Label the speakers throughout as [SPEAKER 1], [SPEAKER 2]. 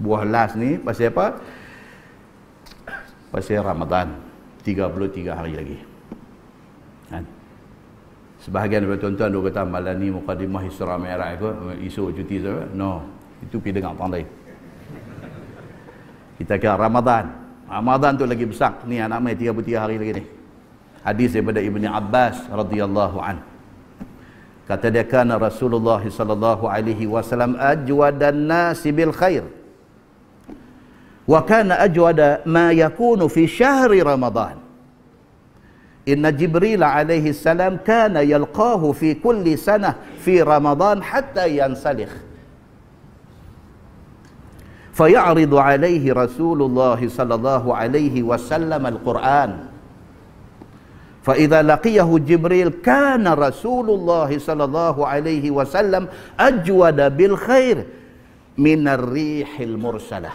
[SPEAKER 1] buah last ni pasal apa? Pasal Ramadan. 33 hari lagi. Kan? Sebahagian daripada tuan-tuan dia kata malam ni mukadimah Isra Mi'raj ke? Isu cuti tu no. Itu pergi dengar pandai. Kita kira Ramadan. Ramadan tu lagi besar. Ni anak mai 33 hari lagi ni. Hadis daripada Ibni Abbas radhiyallahu an kata dia kana Rasulullah sallallahu alaihi wasallam ajwadan nasi bil khair وكان أجود ما يكون في شهر رمضان. إن جبريل عليه السلام كان يلقاه في كل سنة في رمضان حتى ينسلخ. فيعرض عليه رسول الله صلى الله عليه وسلم القرآن. فإذا لقيه جبريل كان رسول الله صلى الله عليه وسلم أجود بالخير من الريح المرسلة.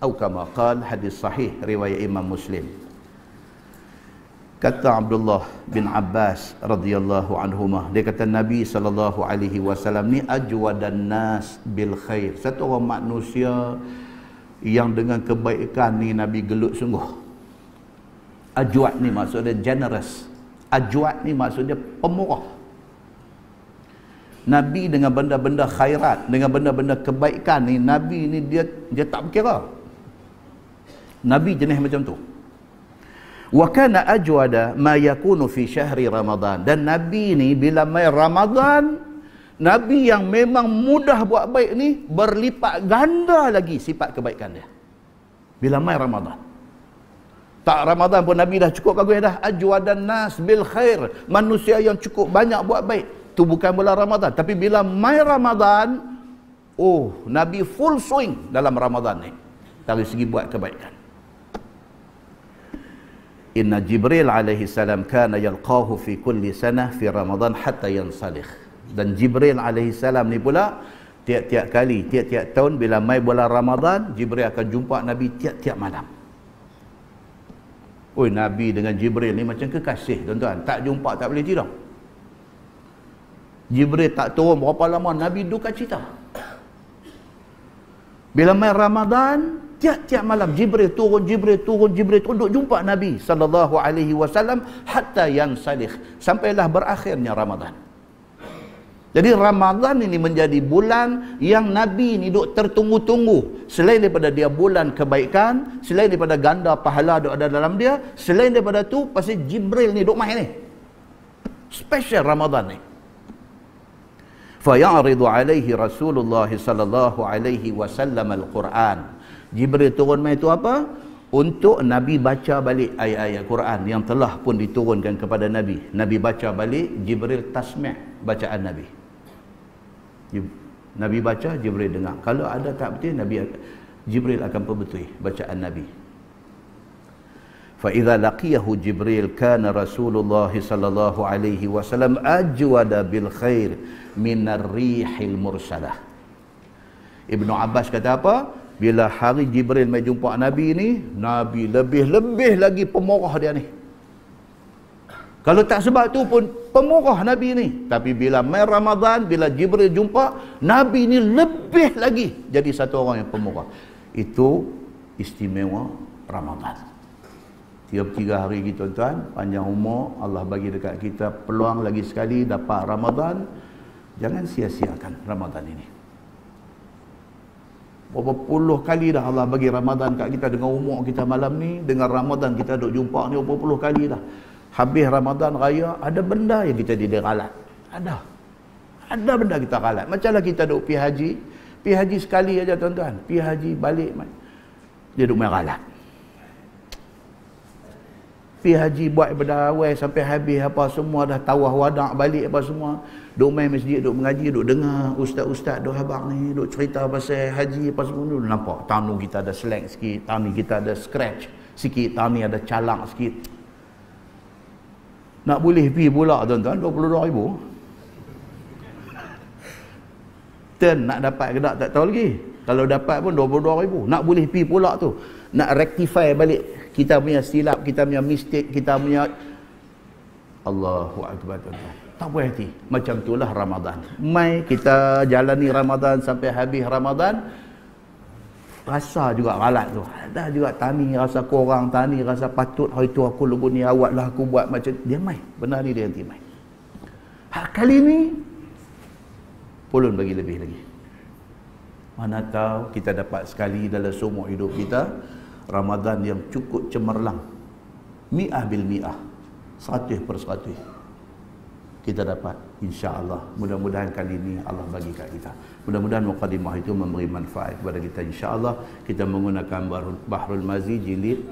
[SPEAKER 1] Atau kama qal hadis sahih riwayat Imam Muslim. Kata Abdullah bin Abbas radhiyallahu anhumah dia kata Nabi sallallahu alaihi wasallam ni ajwadan nas bil khair. Satu orang manusia yang dengan kebaikan ni Nabi gelut sungguh. Ajwad ni maksudnya generous. Ajwad ni maksudnya pemurah. Nabi dengan benda-benda khairat dengan benda-benda kebaikan ni Nabi ni dia dia tak berkira Nabi jenis macam tu. Wa kana ajwada ma yakunu fi syahri Ramadan. Dan Nabi ni bila mai Ramadan, Nabi yang memang mudah buat baik ni berlipat ganda lagi sifat kebaikan dia. Bila mai Ramadan. Tak Ramadan pun Nabi dah cukup bagus dah. Ajwadan nas bil khair. Manusia yang cukup banyak buat baik. Tu bukan bulan Ramadan. Tapi bila mai Ramadan, oh Nabi full swing dalam Ramadan ni. Dari segi buat kebaikan. Inna Jibril alaihi salam kana yalqahu fi kulli sanah fi Ramadan hatta yansalikh. Dan Jibril alaihi salam ni pula tiap-tiap kali, tiap-tiap tahun bila mai bulan Ramadan, Jibril akan jumpa Nabi tiap-tiap malam. Oi Nabi dengan Jibril ni macam kekasih tuan-tuan. Tak jumpa tak boleh tidur. Jibril tak turun berapa lama Nabi duka cita. Bila mai Ramadan, tiap-tiap malam Jibril turun Jibril turun Jibril turun. Duk jumpa Nabi sallallahu alaihi wasallam hatta yansalikh sampailah berakhirnya Ramadan. Jadi Ramadan ini menjadi bulan yang Nabi ni duk tertunggu-tunggu. Selain daripada dia bulan kebaikan selain daripada ganda pahala duk ada dalam dia selain daripada tu pasal Jibril ni duk main ni. Special Ramadan ni. Fayaridu alaihi Rasulullah sallallahu alaihi wasallam al-Quran Jibril turun mai itu apa? Untuk Nabi baca balik ayat-ayat Quran yang telah pun diturunkan kepada Nabi. Nabi baca balik, Jibril tasmi' bacaan Nabi. Nabi baca, Jibril dengar. Kalau ada tak betul, Nabi Jibril akan perbetul bacaan Nabi. فإذا لقيه جبريل كان رسول الله صلى الله عليه وسلم أجود بالخير من الريح المرسلة Ibnu Abbas kata apa? Bila hari Jibril mai jumpa Nabi ni Nabi lebih-lebih lagi pemurah dia ni. Kalau tak sebab tu pun pemurah Nabi ni. Tapi bila mai Ramadan bila Jibril jumpa Nabi ni lebih lagi jadi satu orang yang pemurah. Itu istimewa Ramadan. Tiap tiga hari kita tuan panjang umur Allah bagi dekat kita peluang lagi sekali dapat Ramadan. Jangan sia-siakan Ramadan ini Berapa puluh kali dah Allah bagi Ramadan kat kita dengan umur kita malam ni. Dengan Ramadan kita duk jumpa ni berapa puluh kali dah. Habis Ramadan raya, ada benda yang kita tidak ralat. Ada. Ada benda kita ralat. Macamlah kita duk pergi haji. Pergi haji sekali aja tuan-tuan. Pergi haji balik. Dia duk main ralat. Pergi haji buat ibadah awal sampai habis apa semua dah tawah wadak balik apa semua. Duk main masjid, duk mengaji, duk dengar ustaz-ustaz duk habang ni, duk cerita pasal haji apa semua dulu nampak. Tahun kita ada slang sikit, ni kita ada scratch sikit, ni ada calak sikit. Nak boleh pi pula tuan-tuan 22 ribu. Ten nak dapat ke tak tak tahu lagi. Kalau dapat pun 22 ribu. Nak boleh pi pula tu. Nak rectify balik kita punya silap, kita punya mistake, kita punya Allahu Akbar tuan-tuan. Tak puas hati. Macam itulah Ramadan. Mai kita jalani Ramadan sampai habis Ramadan rasa juga ralat tu. Ada juga tani rasa korang tani rasa patut. Hari tu aku lugu ni awak lah aku buat macam dia mai. Benar ni dia nanti mai. Hak kali ni pulun bagi lebih lagi. Mana tahu kita dapat sekali dalam seumur hidup kita Ramadan yang cukup cemerlang. Mi'ah bil mi'ah. Seratus per kita dapat. insya-Allah. Mudah-mudahan kali ini Allah bagi kat kita. Mudah-mudahan mukadimah itu memberi manfaat kepada kita. insya-Allah kita menggunakan bahrul mazi jilid